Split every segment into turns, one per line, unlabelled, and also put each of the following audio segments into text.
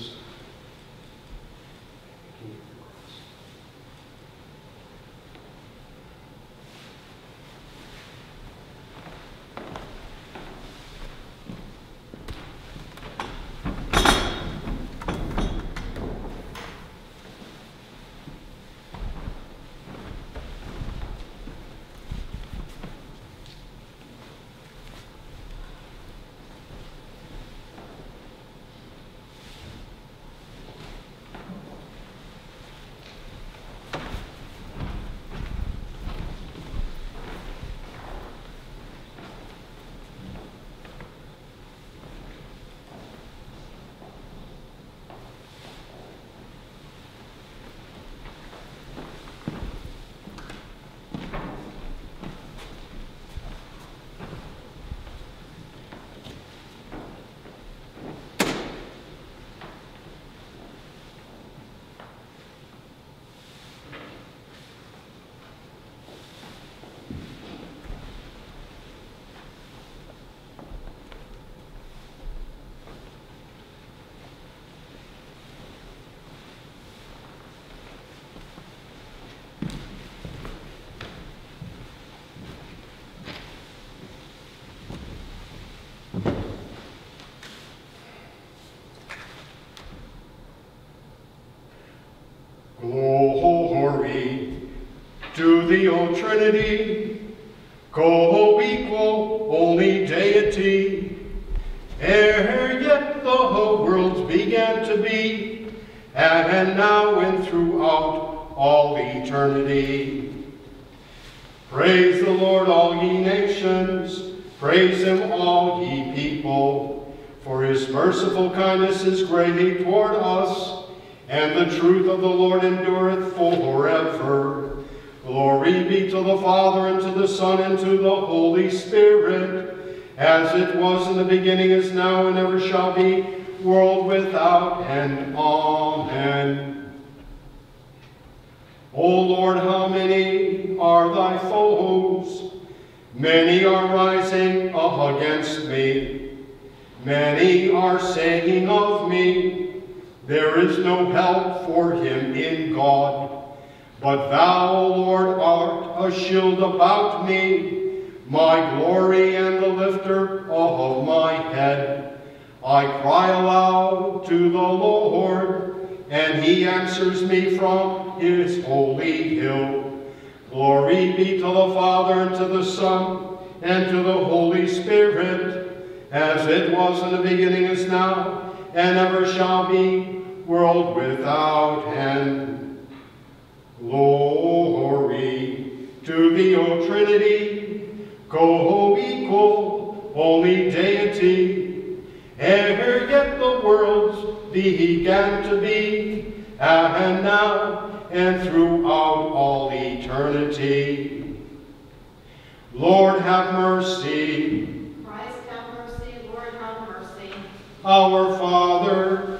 this. Glory to the O Trinity, co-equal, only deity, ere yet the whole worlds began to be, and now and throughout all eternity. Praise the Lord, all ye nations, praise him, all ye people, for his merciful kindness is greatly toward us, and the truth of the Lord endureth forever. Glory be to the Father, and to the Son, and to the Holy Spirit, as it was in the beginning, is now, and ever shall be, world without end. Amen. O Lord, how many are thy foes? Many are rising up against me. Many are saying of me, there is no help for him in God. But thou, Lord, art a shield about me, my glory and the lifter of my head. I cry aloud to the Lord, and he answers me from his holy hill. Glory be to the Father, and to the Son, and to the Holy Spirit, as it was in the beginning, is now, and ever shall be, world without end. Glory to the O Trinity, co-equal, only deity, ever yet the worlds began to be, and now and throughout all eternity. Lord, have mercy.
Christ have mercy, Lord have mercy.
Our Father,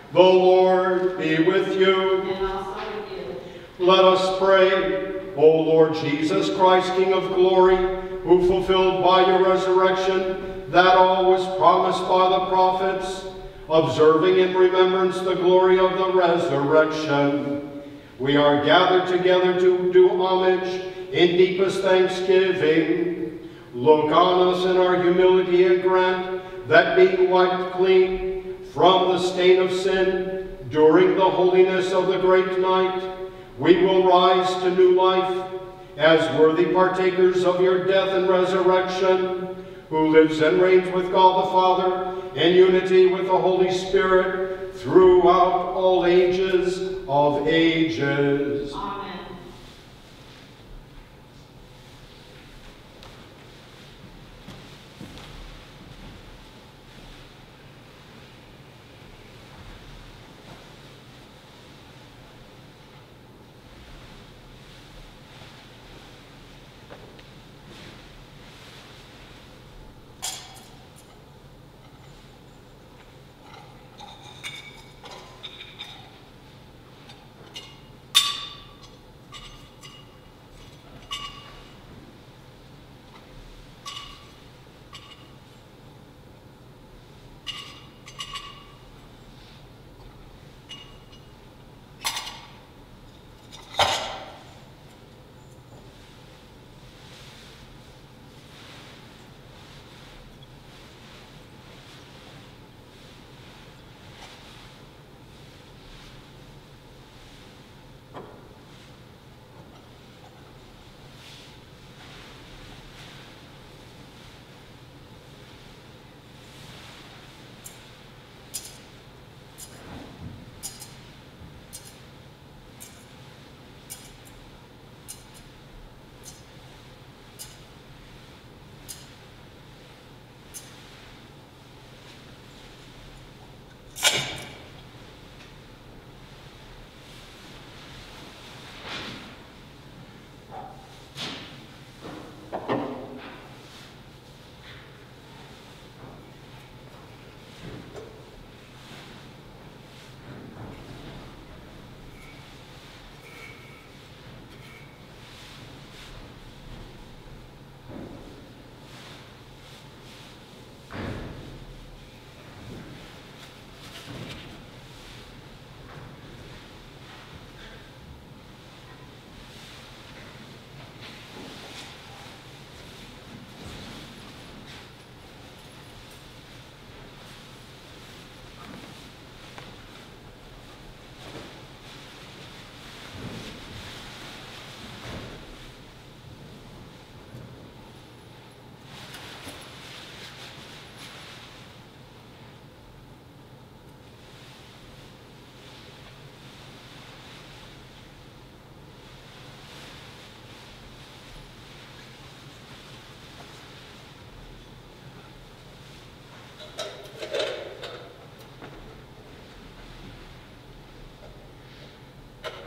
The Lord be with you.
And also with you.
Let us pray. O Lord Jesus Christ, King of glory, who fulfilled by your resurrection that all was promised by the prophets, observing in remembrance the glory of the resurrection. We are gathered together to do homage in deepest thanksgiving. Look on us in our humility and grant that being wiped clean from the stain of sin during the holiness of the great night, we will rise to new life as worthy partakers of your death and resurrection, who lives and reigns with God the Father in unity with the Holy Spirit throughout all ages of ages.
Amen.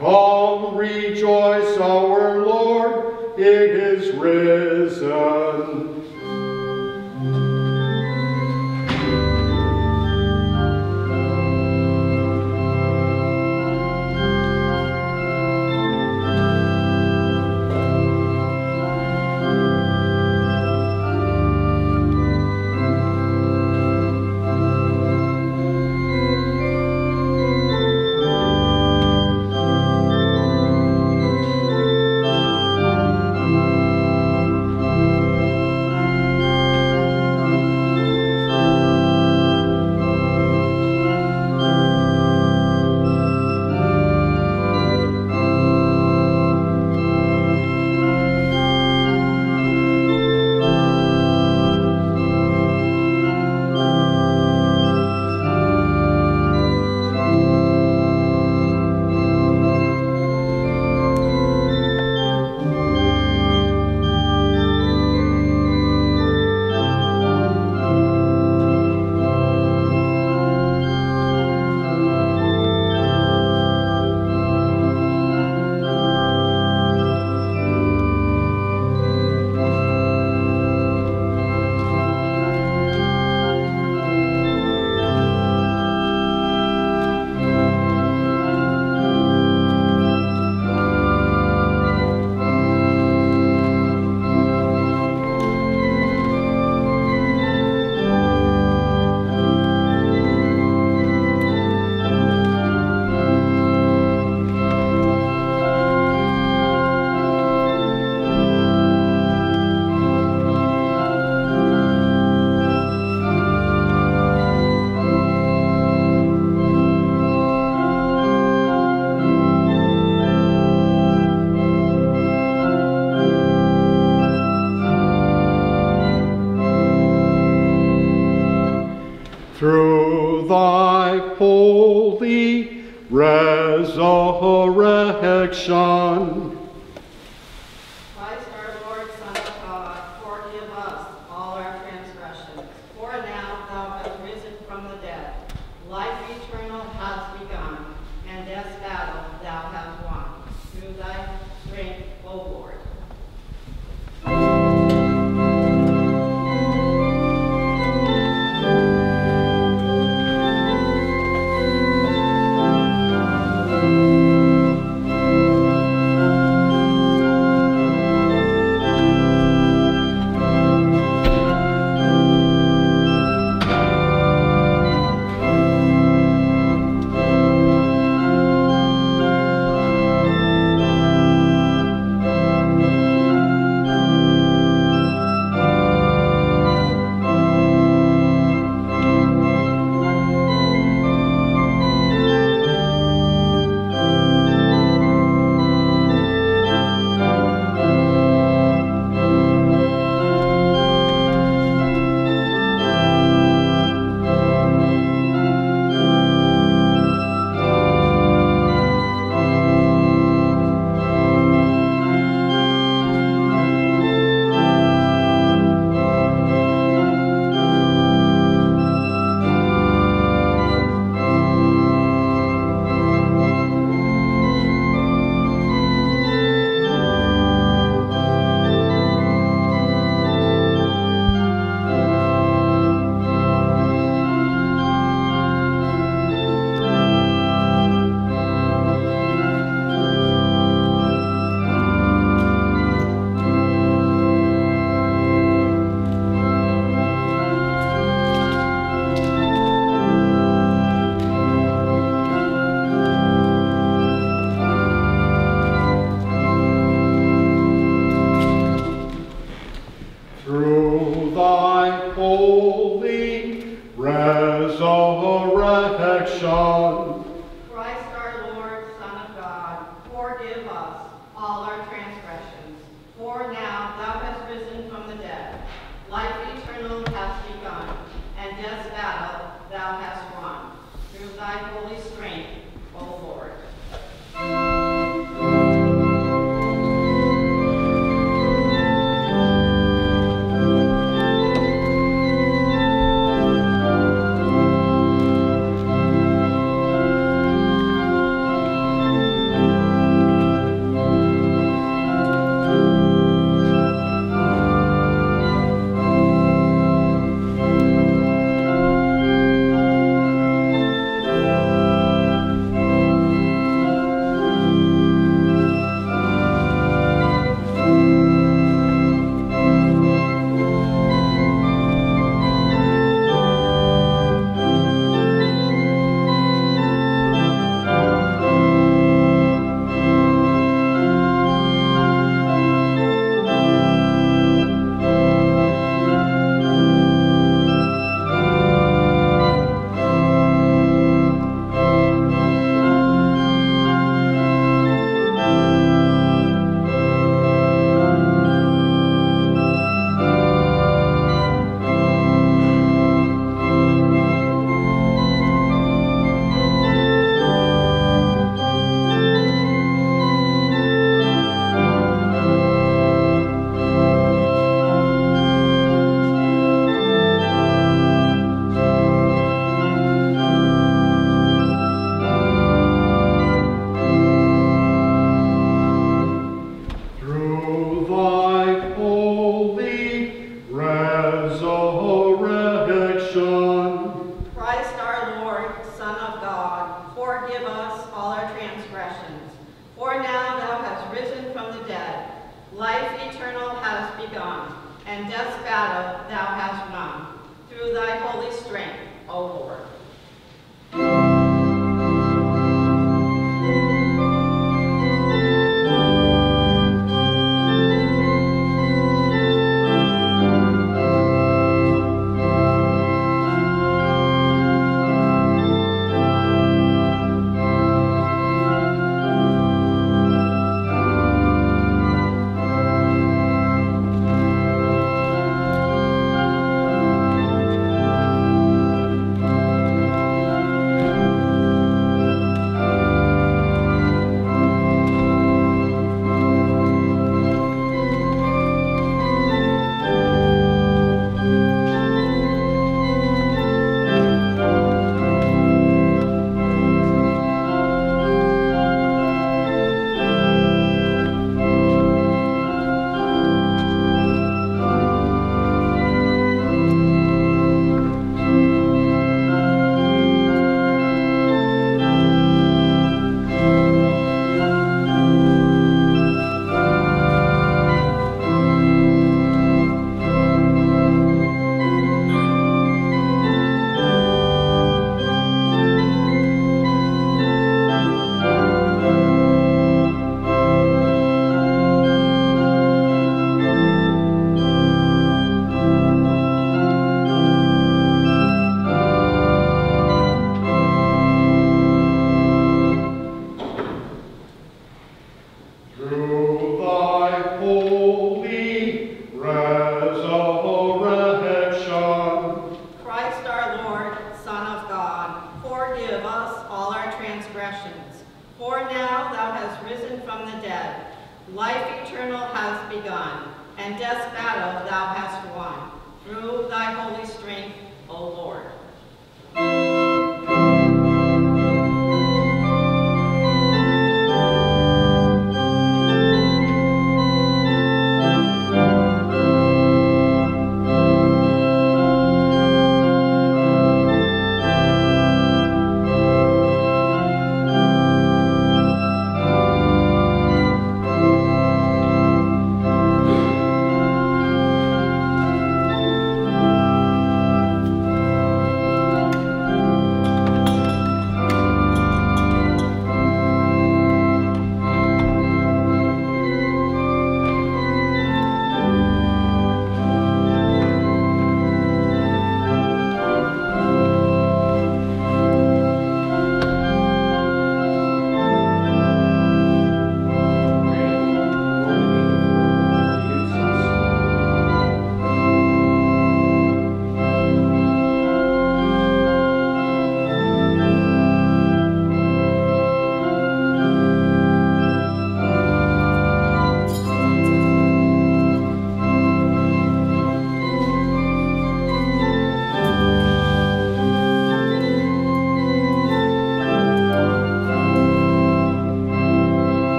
Come, rejoice, our Lord is risen.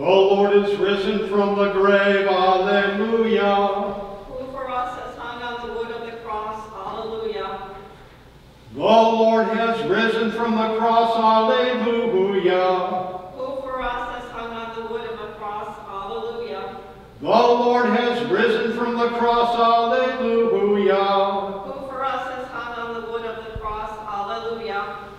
The Lord
is risen from the grave. Alleluia.
Who for us has hung on the wood of the cross. Alleluia.
The Lord has risen from the cross. Alleluia.
Who for us has hung on the wood of the cross. Alleluia.
The Lord has risen from the cross. Alleluia.
Who for us has hung on the wood of the cross. Alleluia.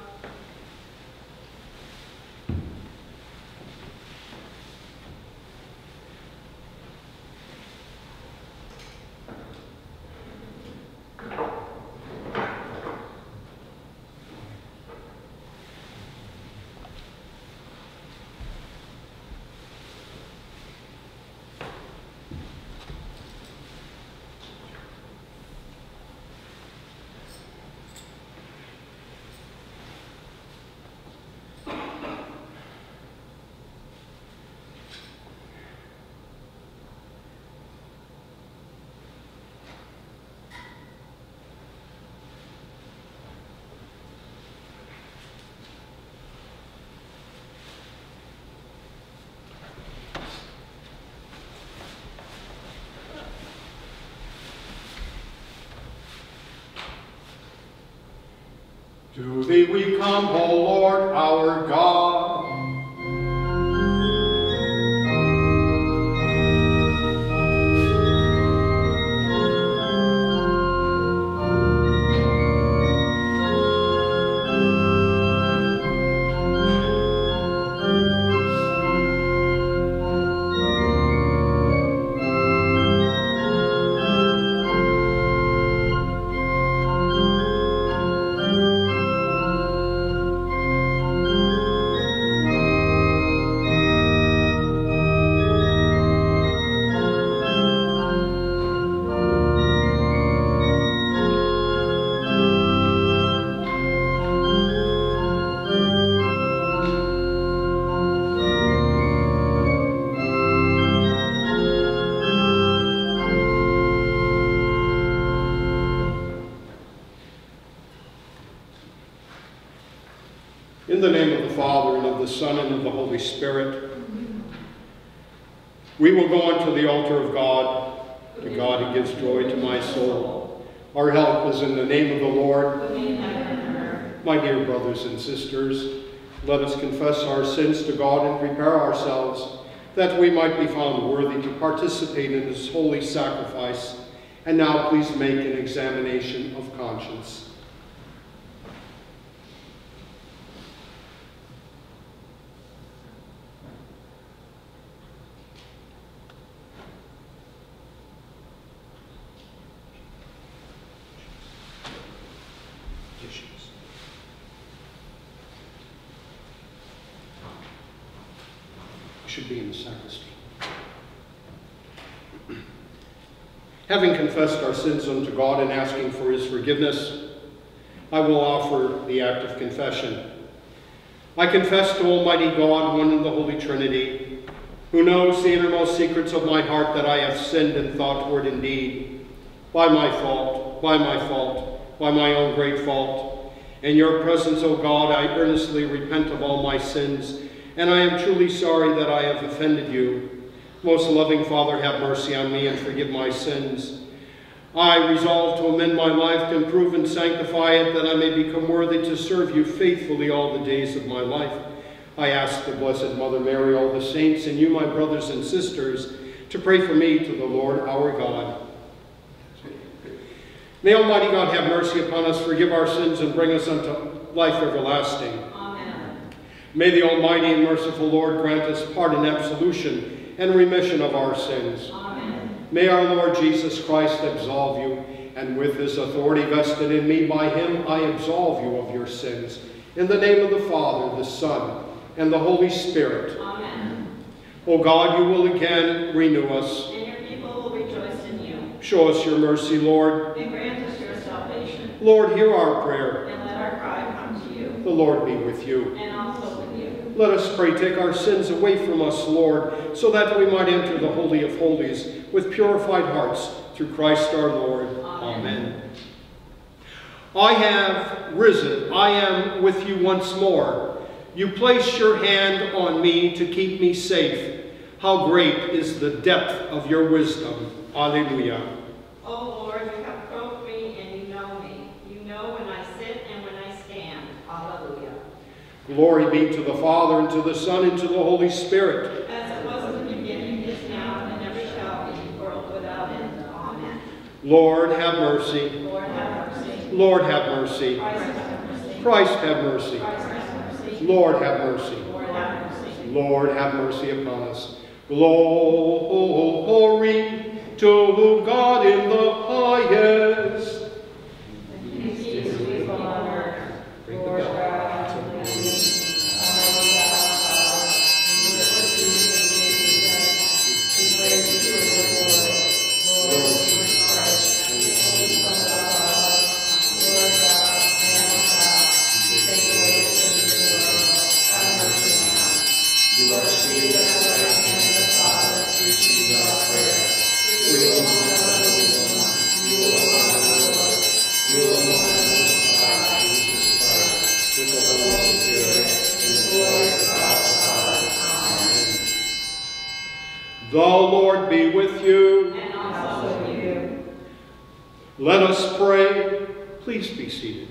To thee we come, O Lord our God. The Son, and of the Holy Spirit, we will go unto the altar of God, to God who gives joy to my soul. Our help is in the name of the Lord. My dear brothers and sisters, let us confess our sins to God and prepare ourselves that we might be found worthy to participate in this holy sacrifice. And now please make an examination of conscience. Should be in the sacristy. Having confessed our sins unto God and asking for his forgiveness, I will offer the act of confession. I confess to Almighty God, one in the Holy Trinity, who knows the innermost secrets of my heart that I have sinned in thought, word, and deed, by my fault, by my fault, by my own great fault. In your presence, O God, I earnestly repent of all my sins, and I am truly sorry that I have offended you. Most loving Father, have mercy on me and forgive my sins. I resolve to amend my life, to improve and sanctify it, that I may become worthy to serve you faithfully all the days of my life. I ask the Blessed Mother Mary, all the saints, and you, my brothers and sisters, to pray for me to the Lord our God. May Almighty God have mercy upon us, forgive our sins, and bring us unto life everlasting.
Amen.
May the Almighty and merciful Lord grant us pardon, absolution, and remission of our sins. May our Lord Jesus Christ absolve you, and with his authority vested in me by him, I absolve you of your sins. In the name of the Father, the Son, and the Holy Spirit.
Amen.
O God, you will again renew us.
And your people will rejoice in you.
Show us your mercy, Lord.
And grant us your salvation.
Lord, hear our prayer.
And let our cry come to you.
The Lord be with you.
And also with you.
Let us pray, take our sins away from us, Lord, so that we might enter the Holy of Holies with purified hearts through Christ our Lord.
Amen.
I have risen. I am with you once more. You place your hand on me to keep me safe. How great is the depth of your wisdom. Alleluia.
O Lord, you have probed me and you know me. You know when I sit and when I stand. Alleluia.
Glory be to the Father, and to the Son, and to the Holy Spirit.
As it was in the beginning, is now, and ever shall be, world without end. Amen.
Lord, have mercy.
Lord, have mercy.
Lord, have mercy.
Christ, have mercy.
Christ, have mercy.
Christ, have mercy.
Lord, have mercy.
Lord, have mercy.
Lord, have mercy upon us. Glory to God in the highest.
Peace be on earth. Lord God,
The Lord be with you.
and also with you.
Let us pray. Please be seated.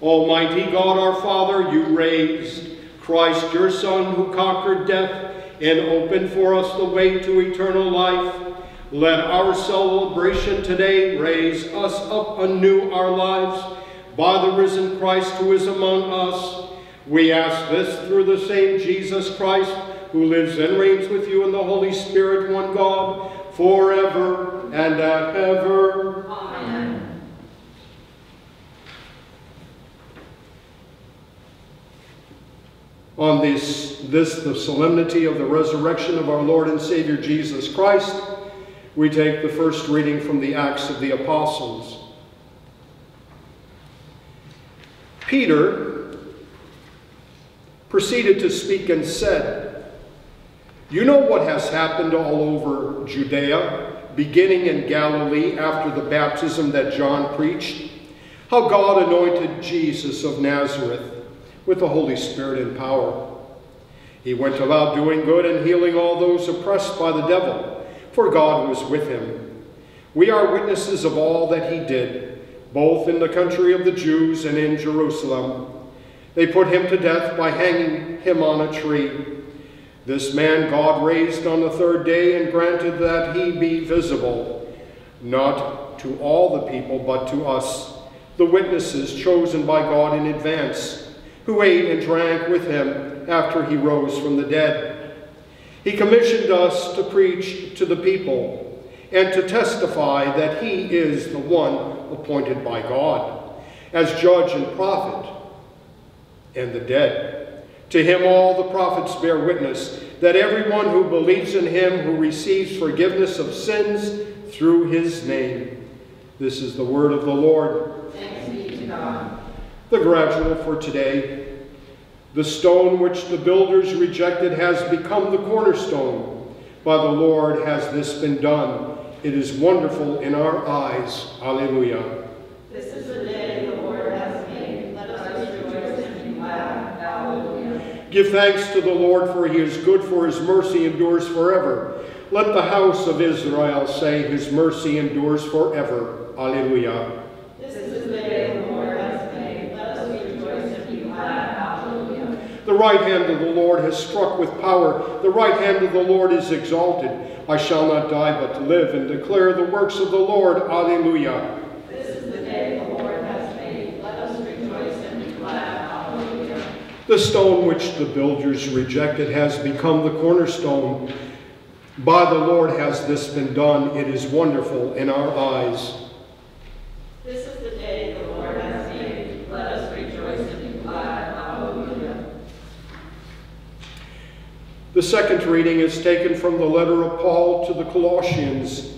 Almighty God, our Father, you raised Christ, your Son, who conquered death and opened for us the way to eternal life. Let our celebration today raise us up anew our lives by the risen Christ who is among us. We ask this through the same Jesus Christ, who lives and reigns with you in the Holy Spirit, one God, forever and ever.
Amen.
On this, this, the solemnity of the resurrection of our Lord and Savior Jesus Christ, we take the first reading from the Acts of the Apostles. Peter proceeded to speak and said, You know what has happened all over Judea, beginning in Galilee after the baptism that John preached, how God anointed Jesus of Nazareth with the Holy Spirit and power. He went about doing good and healing all those oppressed by the devil, for God was with him. We are witnesses of all that he did, both in the country of the Jews and in Jerusalem. They put him to death by hanging him on a tree. This man God raised on the third day and granted that he be visible, not to all the people, but to us, the witnesses chosen by God in advance who ate and drank with him after he rose from the dead. He commissioned us to preach to the people and to testify that he is the one appointed by God as judge and prophet and the dead. To him all the prophets bear witness that everyone who believes in him who receives forgiveness of sins through his name. This is the word of the Lord.
Thanks be to God.
The gradual for today. The stone which the builders rejected has become the cornerstone. By the Lord has this been done. It is wonderful in our eyes. Alleluia.
This is the day the Lord has made. Let us rejoice and be glad. Hallelujah.
Give thanks to the Lord, for he is good, for his mercy endures forever. Let the house of Israel say, his mercy endures forever. Alleluia.
This is the day the Lord has made. Let us rejoice and be glad. Hallelujah.
The right hand of the Lord has struck with power. The right hand of the Lord is exalted. I shall not die, but live and declare the works of the Lord. Alleluia.
This is the day the Lord has made. Let us rejoice and be glad. Hallelujah.
The stone which the builders rejected has become the cornerstone. By the Lord has this been done. It is wonderful in our eyes.
This is the day the Lord has made. Let us rejoice and be glad. Hallelujah.
The second reading is taken from the letter of Paul to the Colossians.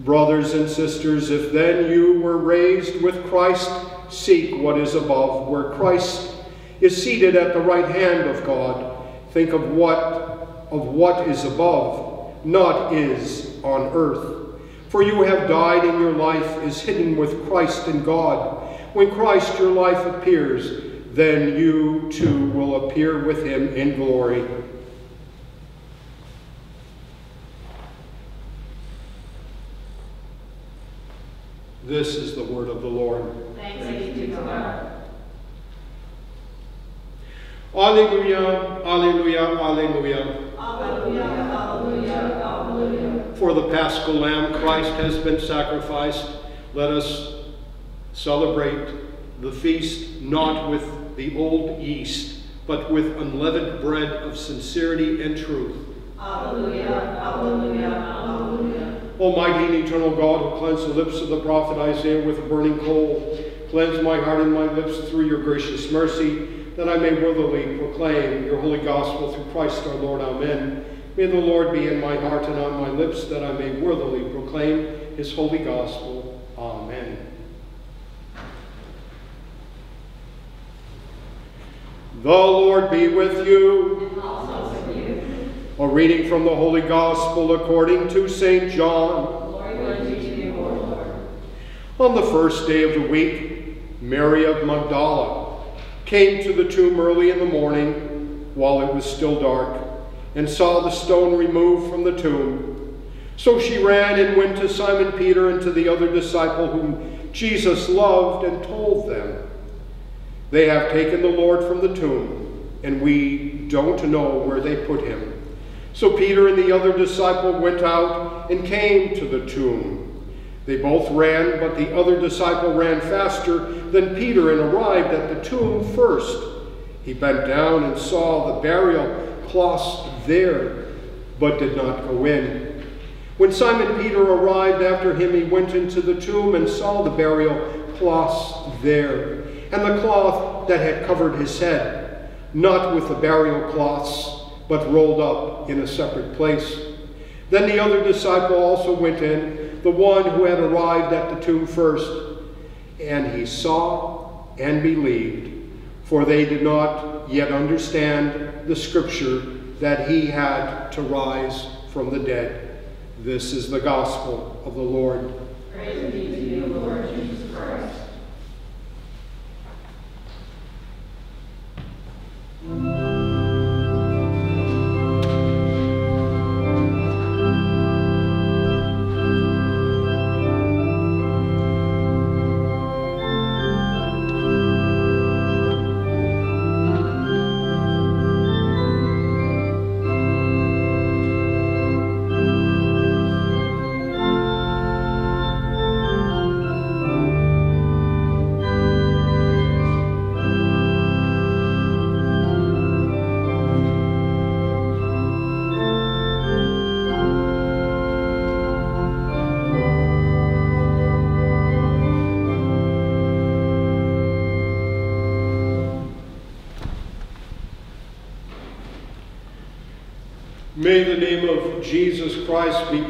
Brothers and sisters, if then you were raised with Christ, seek what is above, where Christ is seated at the right hand of God. Think of what of what is above, not is on earth. For you have died, and your life is hidden with Christ in God. When Christ your life appears, then you too will appear with him in glory. This is the word of the Lord.
Thanks be to God.
Alleluia, alleluia, alleluia.
Hallelujah, hallelujah, hallelujah.
For the paschal lamb, Christ has been sacrificed. Let us celebrate the feast not with the old yeast, but with unleavened bread of sincerity and truth.
Hallelujah, hallelujah, hallelujah.
Almighty and eternal God, who cleansed the lips of the prophet Isaiah with a burning coal, cleanse my heart and my lips through your gracious mercy, that I may worthily proclaim your holy gospel through Christ our Lord. Amen. May the Lord be in my heart and on my lips, that I may worthily proclaim his holy gospel. Amen. The Lord be with you. A reading from the Holy Gospel according to St. John. On the first day of the week, Mary of Magdala came to the tomb early in the morning while it was still dark and saw the stone removed from the tomb. So she ran and went to Simon Peter and to the other disciple whom Jesus loved and told them, They have taken the Lord from the tomb, and we don't know where they put him. So Peter and the other disciple went out and came to the tomb. They both ran, but the other disciple ran faster than Peter and arrived at the tomb first. He bent down and saw the burial cloths there, but did not go in. When Simon Peter arrived after him, he went into the tomb and saw the burial cloths there, and the cloth that had covered his head, not with the burial cloths, but rolled up in a separate place. Then the other disciple also went in, the one who had arrived at the tomb first, and he saw and believed, for they did not yet understand the scripture that he had to rise from the dead. This is the gospel of the Lord.
Praise be to you, Lord Jesus Christ.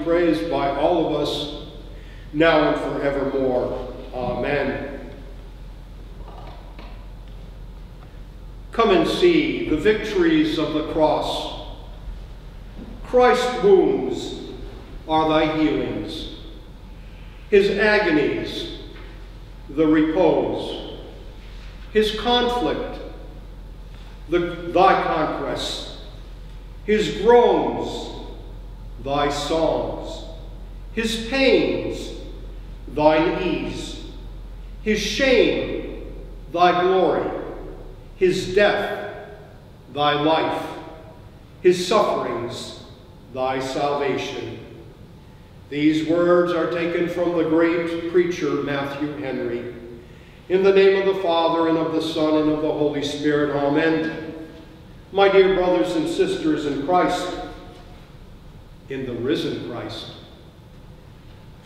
Praised by all of us, now and forevermore. Amen. Come and see the victories of the cross. Christ's wounds are thy healings, his agonies, the repose, his conflict, the, thy conquests, his groans, thy songs, his pains, thine ease, his shame, thy glory, his death, thy life, his sufferings, thy salvation. These words are taken from the great preacher Matthew Henry. In the name of the Father, and of the Son, and of the Holy Spirit, amen. My dear brothers and sisters in Christ, in the risen Christ,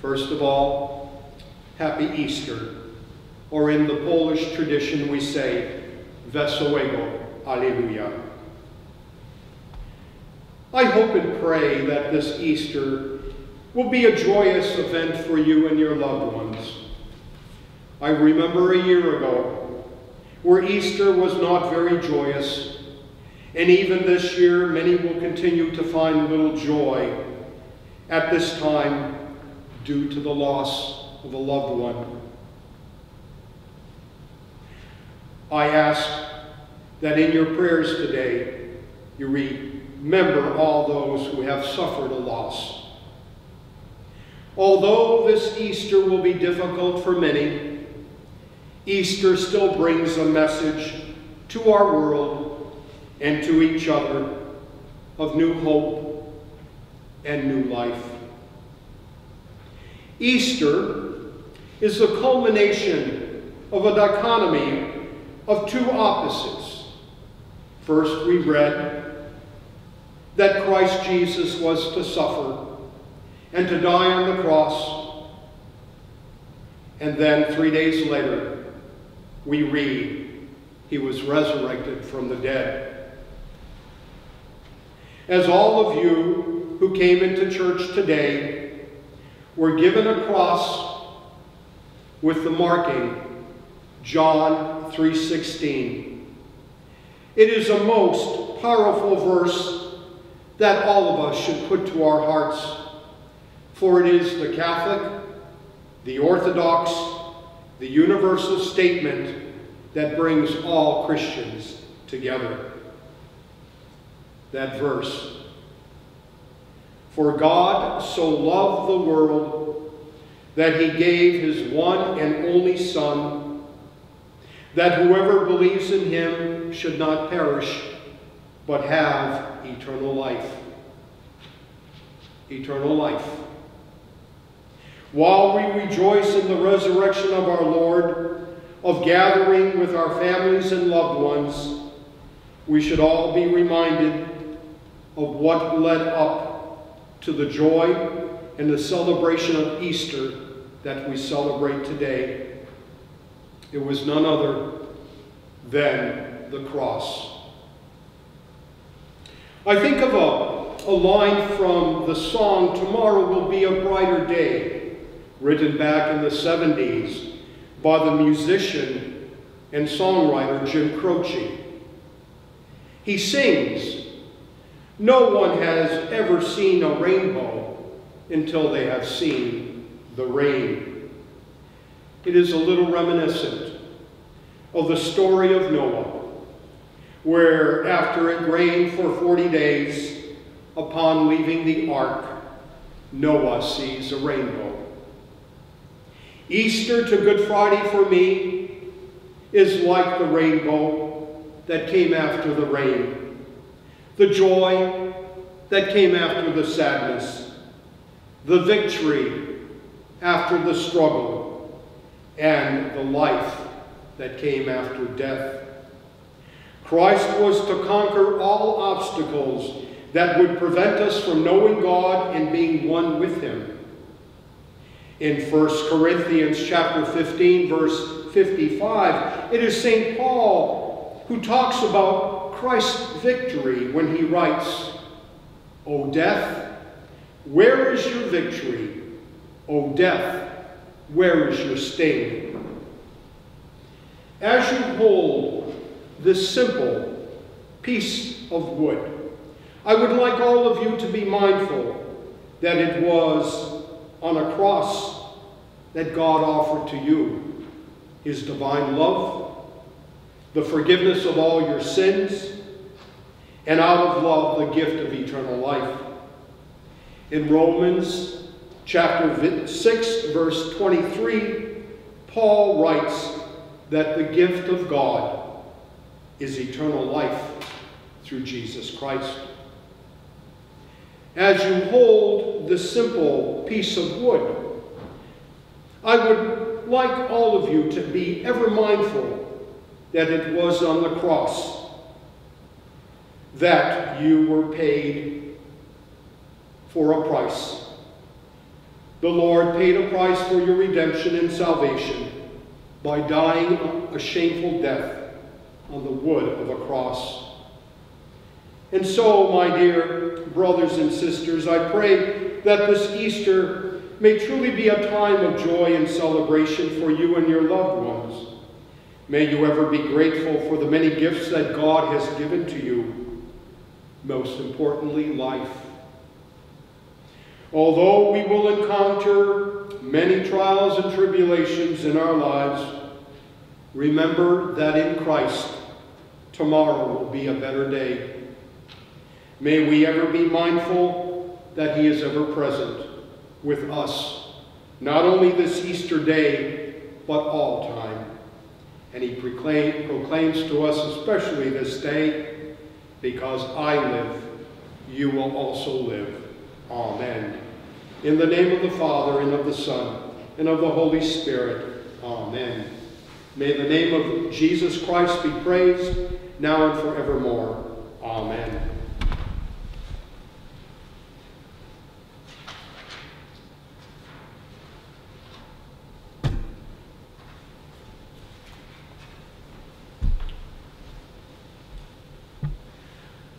first of all, Happy Easter, or in the Polish tradition we say, Wesołego Alleluia. I hope and pray that this Easter will be a joyous event for you and your loved ones. I remember a year ago where Easter was not very joyous, and even this year many will continue to find little joy at this time due to the loss of a loved one. I ask that in your prayers today you remember all those who have suffered a loss. Although this Easter will be difficult for many, Easter still brings a message to our world and to each other of new hope and new life. Easter is the culmination of a dichotomy of two opposites. First, we read that Christ Jesus was to suffer and to die on the cross. And then three days later, we read he was resurrected from the dead. As all of you who came into church today were given a cross with the marking John 3:16. It is a most powerful verse that all of us should put to our hearts, for it is the Catholic, the Orthodox, the universal statement that brings all Christians together. That verse. For God so loved the world that he gave his one and only Son, that whoever believes in him should not perish, but have eternal life. Eternal life. While we rejoice in the resurrection of our Lord, of gathering with our families and loved ones, we should all be reminded of what led up to the joy and the celebration of Easter that we celebrate today. It was none other than the cross. I think of a, a line from the song Tomorrow Will Be a Brighter Day, written back in the 70s by the musician and songwriter Jim Croce. He sings, No one has ever seen a rainbow until they have seen the rain. It is a little reminiscent of the story of Noah, where after it rained for 40 days, upon leaving the ark, Noah sees a rainbow. Easter to Good Friday for me is like the rainbow that came after the rain, the joy that came after the sadness, the victory after the struggle, and the life that came after death. Christ was to conquer all obstacles that would prevent us from knowing God and being one with him. In 1 Corinthians chapter 15 verse 55, it is St. Paul who talks about Christ's victory when he writes, O death, where is your victory? O death, where is your sting? As you hold this simple piece of wood, I would like all of you to be mindful that it was on a cross that God offered to you his divine love, the forgiveness of all your sins, and out of love the gift of eternal life. In Romans chapter 6, verse 23, Paul writes that the gift of God is eternal life through Jesus Christ. As you hold the simple piece of wood, I would like all of you to be ever mindful that it was on the cross that you were paid for a price. The Lord paid a price for your redemption and salvation by dying a shameful death on the wood of a cross. And so, my dear brothers and sisters, I pray that this Easter may truly be a time of joy and celebration for you and your loved ones. May you ever be grateful for the many gifts that God has given to you, most importantly, life. Although we will encounter many trials and tribulations in our lives, remember that in Christ tomorrow will be a better day. May we ever be mindful that he is ever present with us, not only this Easter day, but all time. And he proclaims to us, especially this day, because I live, you will also live. Amen. In the name of the Father, and of the Son, and of the Holy Spirit. Amen. May the name of Jesus Christ be praised, now and forevermore. Amen.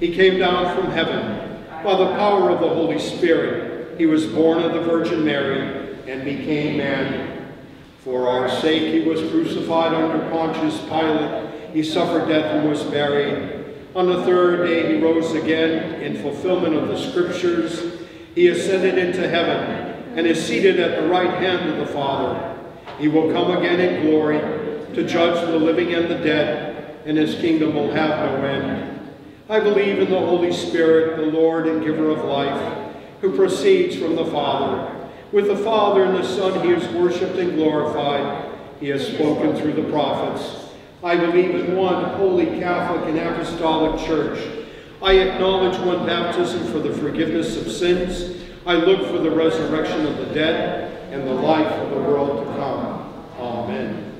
He came down from heaven. By the power of the Holy Spirit, he was born of the Virgin Mary and became man. For our sake he was crucified under Pontius Pilate. He suffered death and was buried. On the third day he rose again in fulfillment of the Scriptures. He ascended into heaven and is seated at the right hand of the Father. He will come again in glory to judge the living and the dead, and his kingdom will have no end. I believe in the Holy Spirit, the Lord and giver of life, who proceeds from the Father. With the Father and the Son he is worshipped and glorified. He has spoken through the prophets. I believe in one holy Catholic and apostolic church. I acknowledge one baptism for the forgiveness of sins. I look for the resurrection of the dead and the life of the world to come. Amen.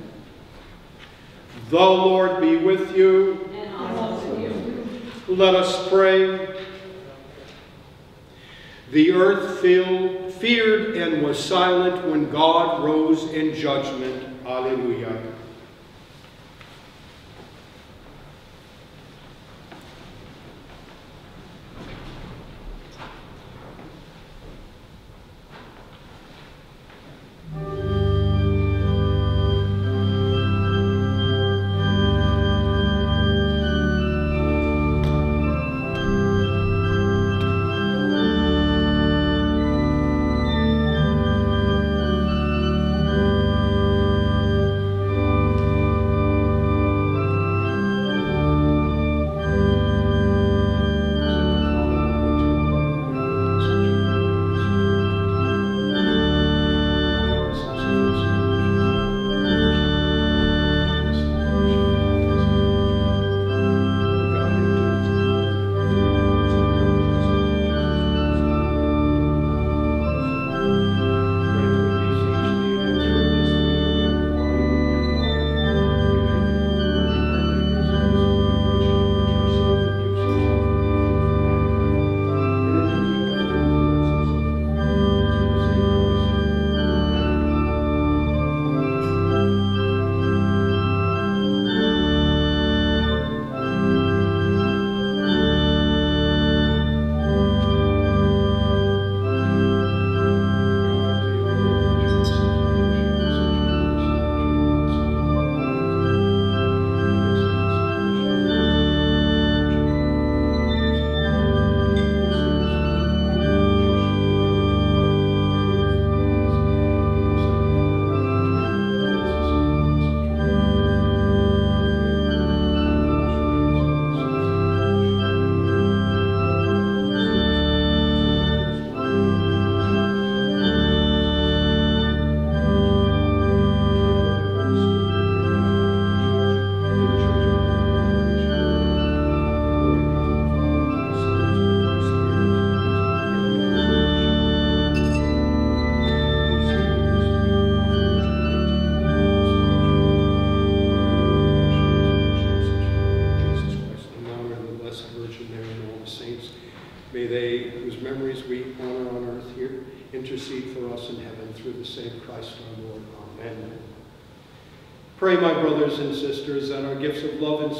The Lord be with you. Let us pray. The earth filled, feared and was silent when God rose in judgment. Alleluia.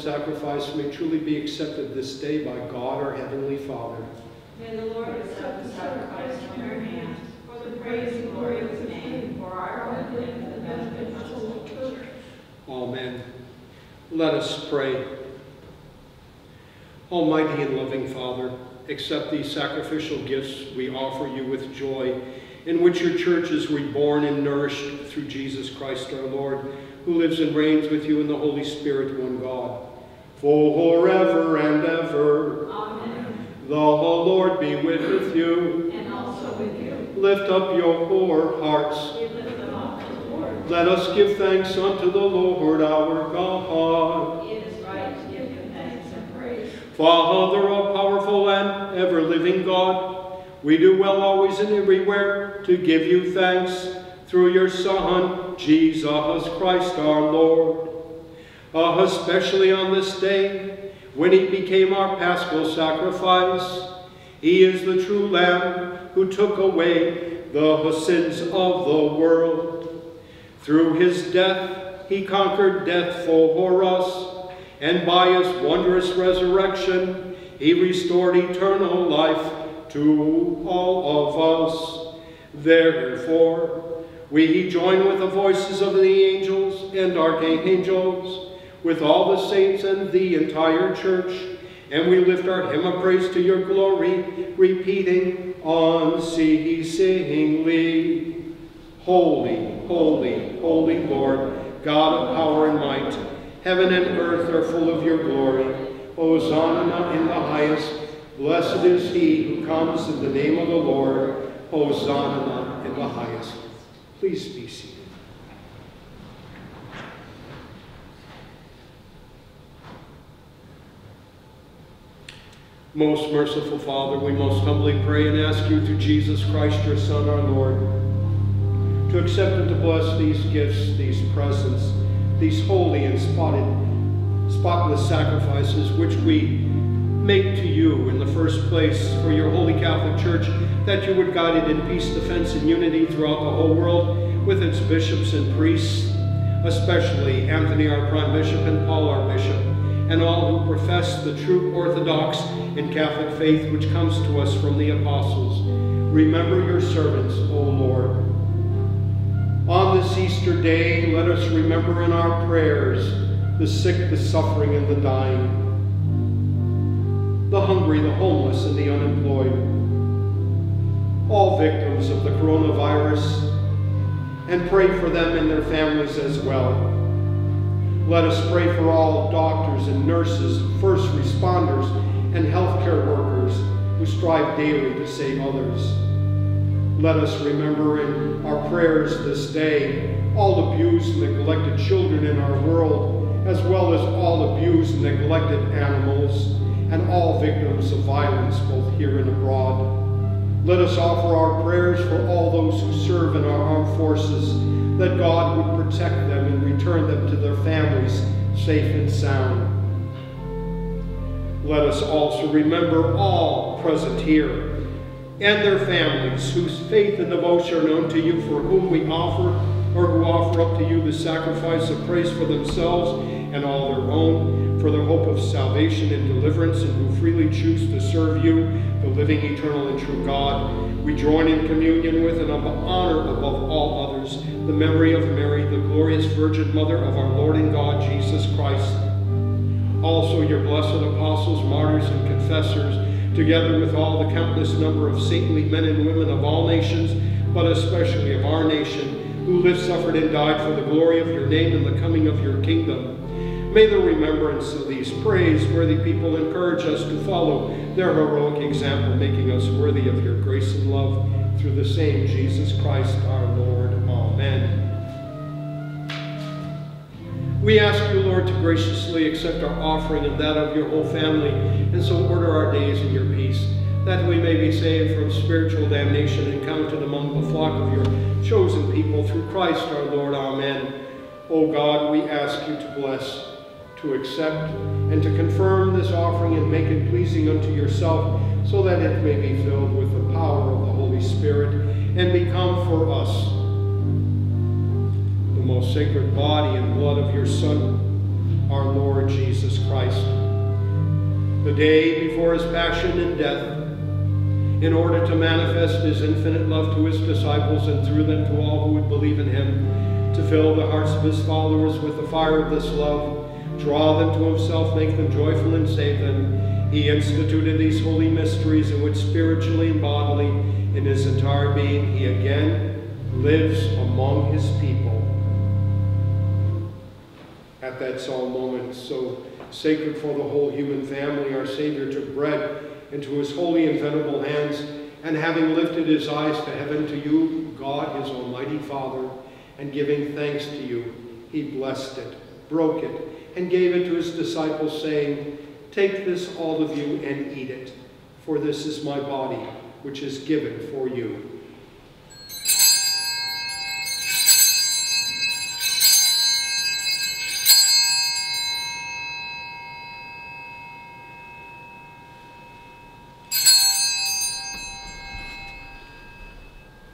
Sacrifice may truly be accepted this day by God, our Heavenly Father.
May the Lord accept the sacrifice from your hands for the praise and glory of his name, for our own good and for the benefit of the whole church.
Amen. Let us pray. Almighty and loving Father, accept these sacrificial gifts we offer you with joy, in which your church is reborn and nourished through Jesus Christ our Lord, who lives and reigns with you in the Holy Spirit, one God, forever and ever.
Amen.
The Lord be with you.
And also with you.
Lift up your poor hearts.
We lift them up to the Lord.
Let us give thanks unto the Lord our God.
It is right to give you thanks and praise.
Father, O powerful and ever-living God, we do well always and everywhere to give you thanks through your Son, Jesus Christ our Lord. Uh, especially on this day, when he became our paschal sacrifice, he is the true Lamb who took away the sins of the world. Through his death, he conquered death for us, and by his wondrous resurrection, he restored eternal life to all of us. Therefore, we join with the voices of the angels and archangels, with all the saints and the entire church, and we lift our hymn of praise to your glory, repeating unceasingly. Holy, holy, holy Lord, God of power and might, heaven and earth are full of your glory. Hosanna in the highest. Blessed is he who comes in the name of the Lord. Hosanna in the highest. Please be seated. Most merciful Father, we most humbly pray and ask you through Jesus Christ, your Son, our Lord, to accept and to bless these gifts, these presents, these holy and spotted, spotless sacrifices which we make to you in the first place for your holy Catholic Church, that you would guide it in peace, defense, and unity throughout the whole world with its bishops and priests, especially Anthony, our Prime Bishop, and Paul, our Bishop, and all who profess the true Orthodox and Catholic faith which comes to us from the apostles. Remember your servants, O Lord. On this Easter day, let us remember in our prayers the sick, the suffering, and the dying, the hungry, the homeless, and the unemployed, all victims of the coronavirus, and pray for them and their families as well. Let us pray for all doctors and nurses, first responders, and healthcare workers who strive daily to save others. Let us remember in our prayers this day all abused and neglected children in our world, as well as all abused and neglected animals, and all victims of violence both here and abroad. Let us offer our prayers for all those who serve in our armed forces, that God would protect them return them to their families safe and sound. Let us also remember all present here and their families whose faith and devotion are known to you, for whom we offer or who offer up to you the sacrifice of praise for themselves and all their own, for their hope of salvation and deliverance, and who freely choose to serve you, the living, eternal, and true God. We join in communion with and honor above all others the memory of Mary, the glorious Virgin Mother of our Lord and God, Jesus Christ. Also your blessed apostles, martyrs, and confessors, together with all the countless number of saintly men and women of all nations, but especially of our nation, who lived, suffered, and died for the glory of your name and the coming of your kingdom. May the remembrance of these praiseworthy people encourage us to follow their heroic example, making us worthy of your grace and love through the same Jesus Christ our Lord. We ask you, Lord, to graciously accept our offering and that of your whole family, and so order our days in your peace, that we may be saved from spiritual damnation and counted among the flock of your chosen people through Christ our Lord. Amen. O God, we ask you to bless, to accept, and to confirm this offering and make it pleasing unto yourself, so that it may be filled with the power of the Holy Spirit and become for us the most sacred body and blood of your Son, our Lord Jesus Christ. The day before his passion and death, in order to manifest his infinite love to his disciples and through them to all who would believe in him, to fill the hearts of his followers with the fire of this love, draw them to himself, make them joyful, and save them. He instituted these holy mysteries in which spiritually and bodily, in his entire being, he again lives among his people. At that solemn moment, so sacred for the whole human family, our Savior took bread into his holy and venerable hands, and having lifted his eyes to heaven to you, God, his almighty Father, and giving thanks to you, he blessed it, broke it, and gave it to his disciples, saying, Take this, all of you, and eat it, for this is my body, which is given for you.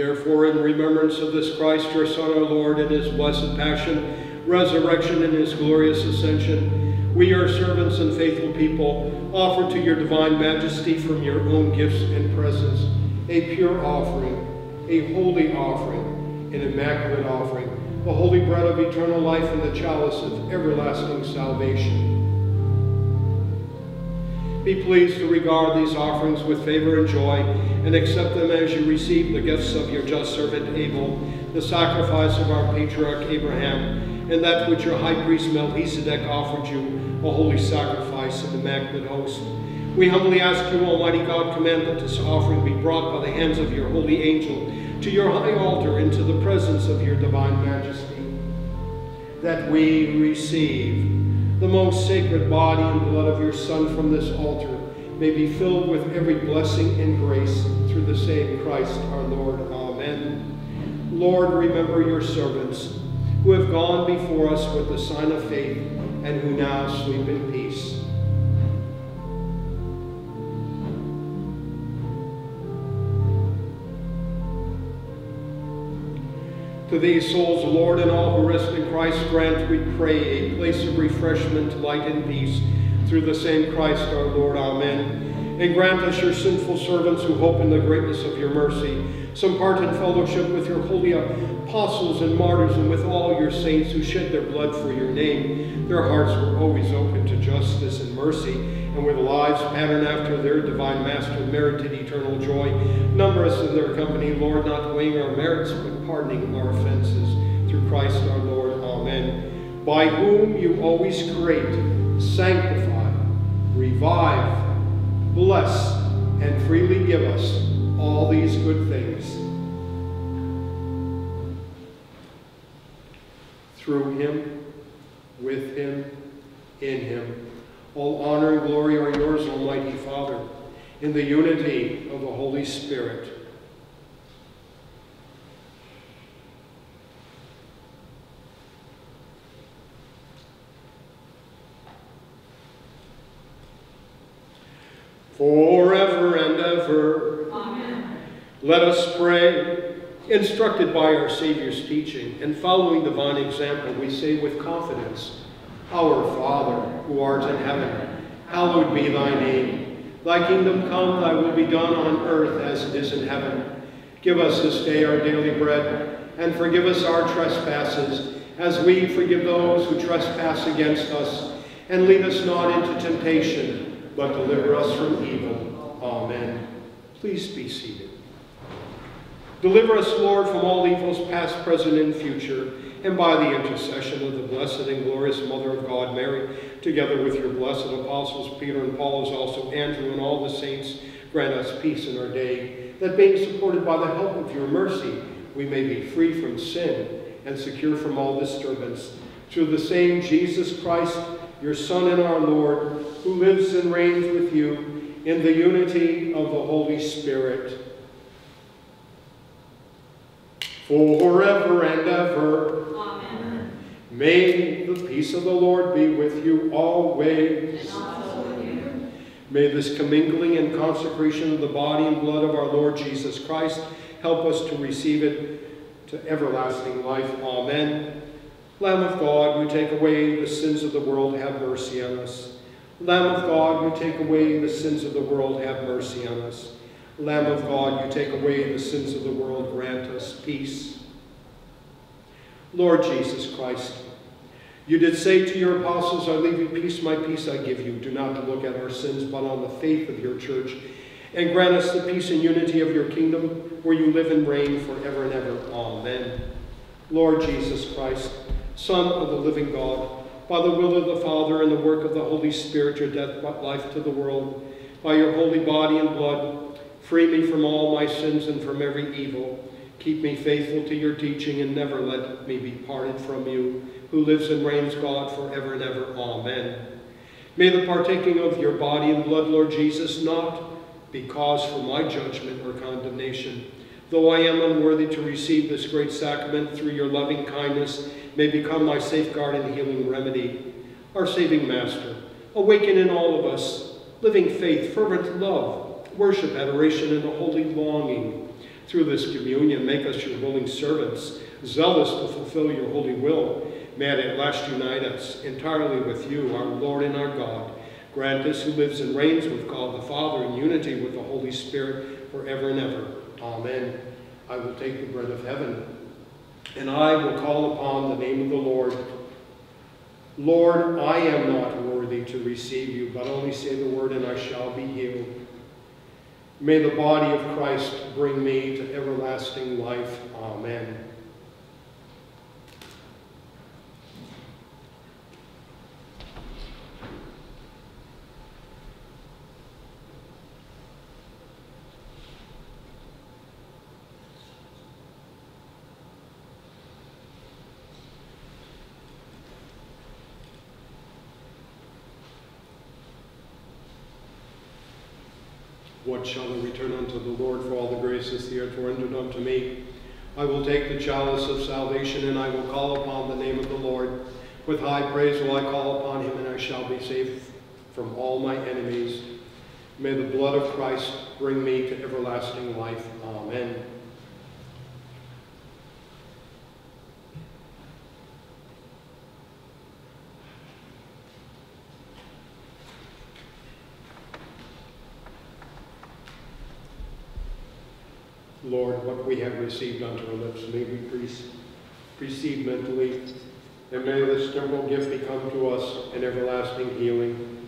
Therefore, in remembrance of this Christ, your Son, our Lord, and his blessed passion, resurrection, and his glorious ascension, we, your servants and faithful people, offer to your divine majesty from your own gifts and presents a pure offering, a holy offering, an immaculate offering, the holy bread of eternal life and the chalice of everlasting salvation. Be pleased to regard these offerings with favor and joy, and accept them as you receive the gifts of your just servant Abel, the sacrifice of our patriarch Abraham, and that which your high priest Melchizedek offered you, a holy sacrifice of the immaculate host. We humbly ask you, Almighty God, command that this offering be brought by the hands of your holy angel to your high altar into the presence of your divine majesty, that we receive the most sacred body and blood of your Son from this altar may be filled with every blessing and grace through the same Christ our Lord. Amen. Lord, remember your servants who have gone before us with the sign of faith and who now sleep in peace. To these souls, Lord, and all who rest in Christ, grant, we pray, a place of refreshment, light, and peace, through the same Christ our Lord. Amen. And grant us, your sinful servants who hope in the greatness of your mercy, some part in fellowship with your holy apostles and martyrs and with all your saints who shed their blood for your name. Their hearts were always open to justice and mercy, and with lives patterned after their divine master merited eternal joy. Number us in their company, Lord, not weighing our merits, but pardoning our offenses. Through Christ our Lord. Amen. By whom you always create, sanctify, revive, bless, and freely give us all these good things. Through him, with him, in him. All honor and glory are yours, Almighty Father, in the unity of the Holy Spirit. Forever and ever.
Amen.
Let us pray. Instructed by our Savior's teaching and following divine example, we say with confidence, Our Father, who art in heaven, hallowed be thy name. Thy kingdom come, thy will be done on earth as it is in heaven. Give us this day our daily bread, and forgive us our trespasses, as we forgive those who trespass against us. And lead us not into temptation, but deliver us from evil. Amen. Please be seated. Deliver us, Lord, from all evils, past, present, and future, and by the intercession of the blessed and glorious Mother of God, Mary, together with your blessed apostles, Peter and Paul, as also Andrew and all the saints, grant us peace in our day, that being supported by the help of your mercy, we may be free from sin and secure from all disturbance. Through the same Jesus Christ, your Son and our Lord, who lives and reigns with you in the unity of the Holy Spirit, forever and ever. May the peace of the Lord be with you always.
You.
May this commingling and consecration of the body and blood of our Lord Jesus Christ help us to receive it to everlasting life. Amen. Lamb of God, who take away the sins of the world, have mercy on us. Lamb of God, who take away the sins of the world, have mercy on us. Lamb of God, you take away the sins of the world, grant us peace. Lord Jesus Christ, you did say to your apostles, I leave you peace, my peace I give you. Do not look at our sins, but on the faith of your church. And grant us the peace and unity of your kingdom, where you live and reign forever and ever. Amen. Lord Jesus Christ, Son of the living God, by the will of the Father and the work of the Holy Spirit, your death brought life to the world. By your holy body and blood, free me from all my sins and from every evil. Keep me faithful to your teaching and never let me be parted from you, who lives and reigns God forever and ever. Amen. May the partaking of your body and blood, Lord Jesus, not be cause for my judgment or condemnation. Though I am unworthy to receive this great sacrament through your loving kindness, may become my safeguard and healing remedy. Our saving Master, awaken in all of us living faith, fervent love, worship, adoration, and a holy longing. Through this communion, make us your willing servants, zealous to fulfill your holy will. May at last unite us entirely with you, our Lord and our God. Grant us who lives and reigns with God the Father in unity with the Holy Spirit forever and ever. Amen. I will take the bread of heaven, and I will call upon the name of the Lord. Lord, I am not worthy to receive you, but only say the word, and I shall be healed. May the body of Christ bring me to everlasting life. Amen. Shall I return unto the Lord for all the graces he hath rendered unto me? I will take the chalice of salvation, and I will call upon the name of the Lord. With high praise will I call upon him, and I shall be safe from all my enemies. May the blood of Christ bring me to everlasting life. Amen. Lord, what we have received unto our lips, may we receive mentally, and may this temporal gift become to us an everlasting healing.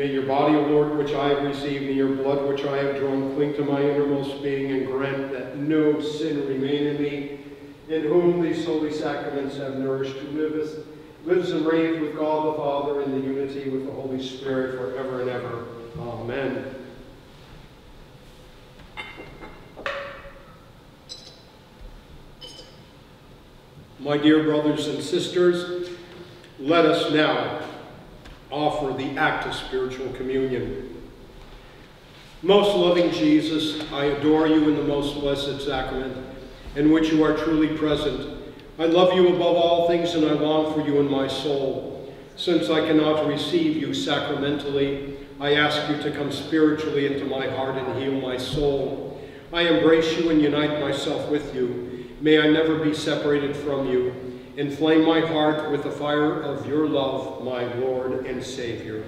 May your body, O Lord, which I have received, and your blood, which I have drawn, cling to my innermost being, and grant that no sin remain in me, in whom these holy sacraments have nourished, who lives, lives and reigns with God the Father in the unity with the Holy Spirit forever and ever. Amen. My dear brothers and sisters, let us now offer the act of spiritual communion. Most loving Jesus, I adore you in the most blessed sacrament, in which you are truly present. I love you above all things, and I long for you in my soul. Since I cannot receive you sacramentally, I ask you to come spiritually into my heart and heal my soul. I embrace you and unite myself with you. May I never be separated from you. Inflame my heart with the fire of your love, my Lord and Savior.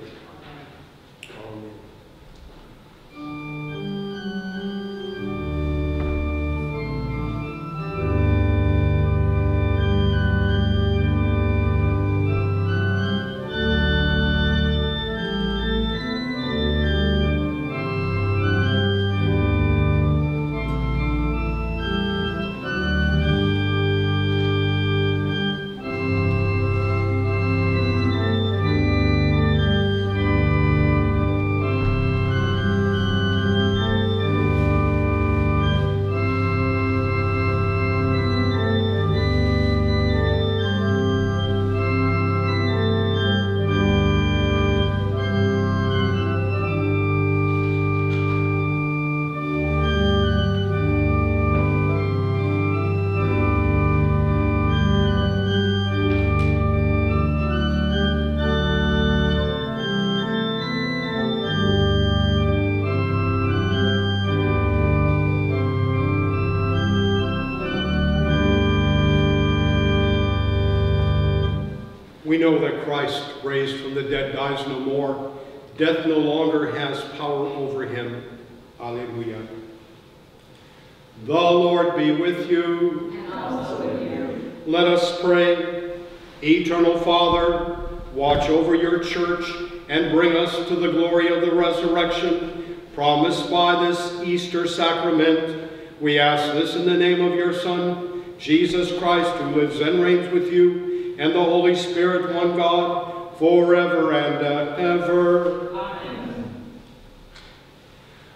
Eternal Father, watch over your church and bring us to the glory of the resurrection promised by this Easter sacrament. We ask this in the name of your Son, Jesus Christ, who lives and reigns with you, and the Holy Spirit, one God, forever and ever.
Amen.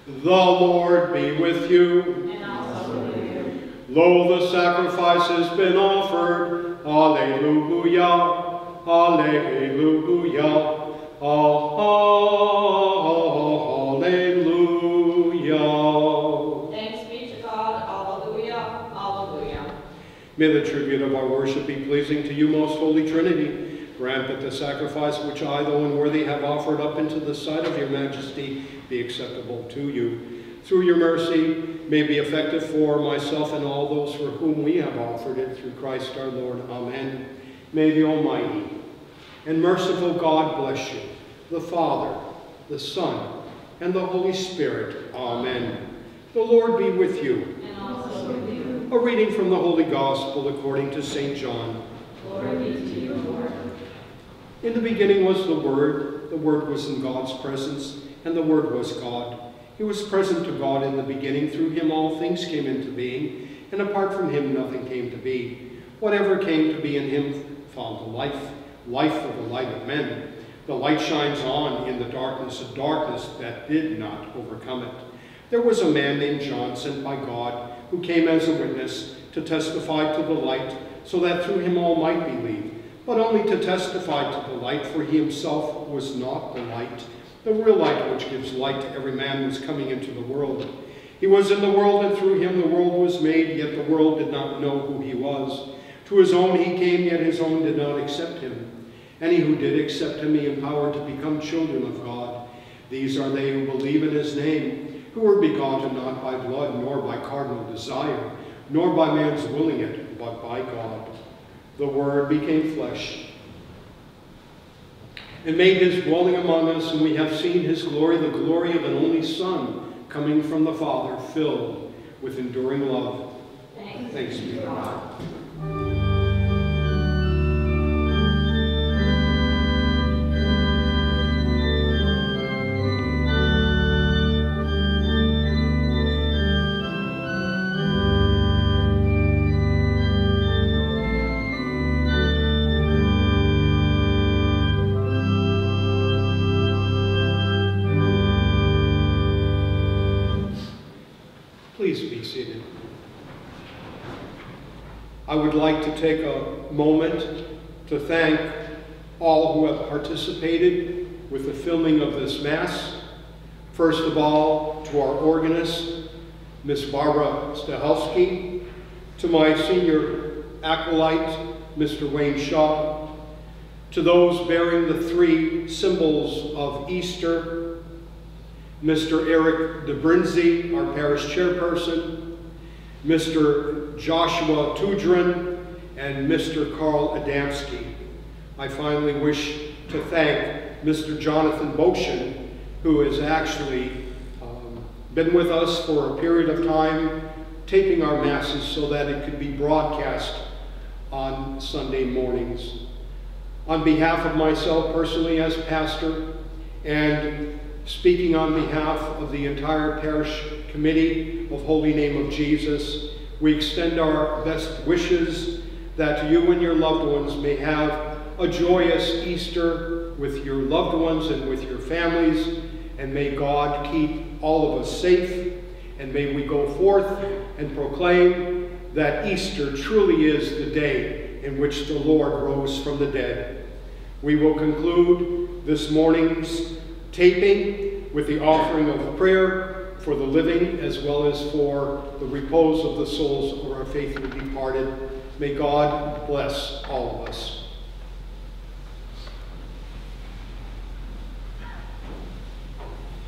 The Lord be with you.
And also with you.
Lo, the sacrifice has been offered. Alleluia. Alleluia. Ah, alleluia.
Thanks be to God. Alleluia. Alleluia.
May the tribute of our worship be pleasing to you, most holy Trinity. Grant that the sacrifice which I, though unworthy, have offered up into the sight of your majesty be acceptable to you. Through your mercy, may be effective for myself and all those for whom we have offered it through Christ our Lord. Amen. May the Almighty and merciful God bless you, the Father, the Son, and the Holy Spirit. Amen. The Lord be with you.
And also with you.
A reading from the Holy Gospel according to St. John.
Glory be to you, Lord.
In the beginning was the Word, the Word was in God's presence, and the Word was God. He was present to God in the beginning. Through him all things came into being, and apart from him nothing came to be. Whatever came to be in him found the life, life of the light of men. The light shines on in the darkness, a darkness that did not overcome it. There was a man named John sent by God, who came as a witness to testify to the light, so that through him all might believe, but only to testify to the light, for he himself was not the light, the real light which gives light to every man who is coming into the world. He was in the world, and through him the world was made, yet the world did not know who he was. To his own he came, yet his own did not accept him. Any who did accept him he empowered to become children of God. These are they who believe in his name, who were begotten not by blood, nor by carnal desire, nor by man's willing it, but by God. The Word became flesh and made his dwelling among us, and we have seen his glory, the glory of an only Son, coming from the Father, filled with enduring love.
Thanks,
Thanks be to God. Like to take a moment to thank all who have participated with the filming of this Mass. First of all, to our organist, Miss Barbara Stahelski, to my senior acolyte, Mr. Wayne Shaw, to those bearing the three symbols of Easter, Mr. Eric DeBrinzi, our parish chairperson, Mr. Joshua Tudrin, and Mr. Carl Adamski. I finally wish to thank Mr. Jonathan Boshin, who has actually um, been with us for a period of time, taping our masses so that it could be broadcast on Sunday mornings. On behalf of myself personally as pastor, and speaking on behalf of the entire parish committee of Holy Name of Jesus, we extend our best wishes that you and your loved ones may have a joyous Easter with your loved ones and with your families, and may God keep all of us safe, and may we go forth and proclaim that Easter truly is the day in which the Lord rose from the dead. We will conclude this morning's taping with the offering of prayer for the living as well as for the repose of the souls of our faithful departed. May God bless all of us.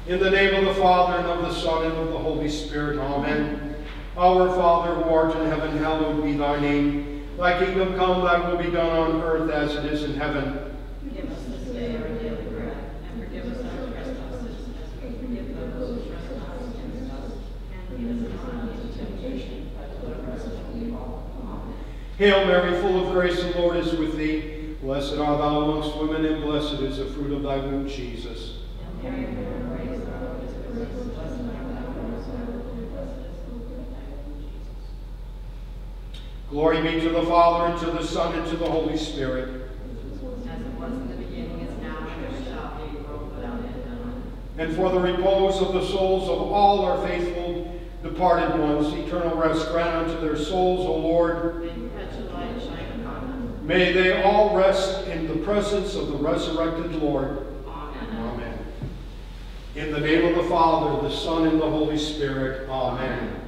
In the name of the Father, and of the Son, and of the Holy Spirit, amen. Our Father, who art in heaven, hallowed be thy name. Thy kingdom come, thy will be done on earth as it is in heaven.
Give us this day our daily bread, and forgive us our trespasses, as we forgive those who trespass against us. And lead us not into temptation, but deliver us from evil. Amen.
Hail Mary, full of grace, the Lord is with thee. Blessed art thou amongst women, and blessed is the fruit of thy womb, Jesus.
Hail Mary, full of grace, the Lord is with thee. Blessed art thou amongst women, and blessed is the fruit of thy womb, Jesus.
Glory be to the Father, and to the Son, and to the Holy Spirit.
As it was in the beginning, is now, and ever shall be, world without end. Amen.
And for the repose of the souls of all our faithful departed ones, eternal rest grant unto their souls, O Lord.
May perpetual light shine upon them.
May they all rest in the presence of the resurrected Lord.
Amen.
Amen. In the name of the Father, the Son, and the Holy Spirit. Amen.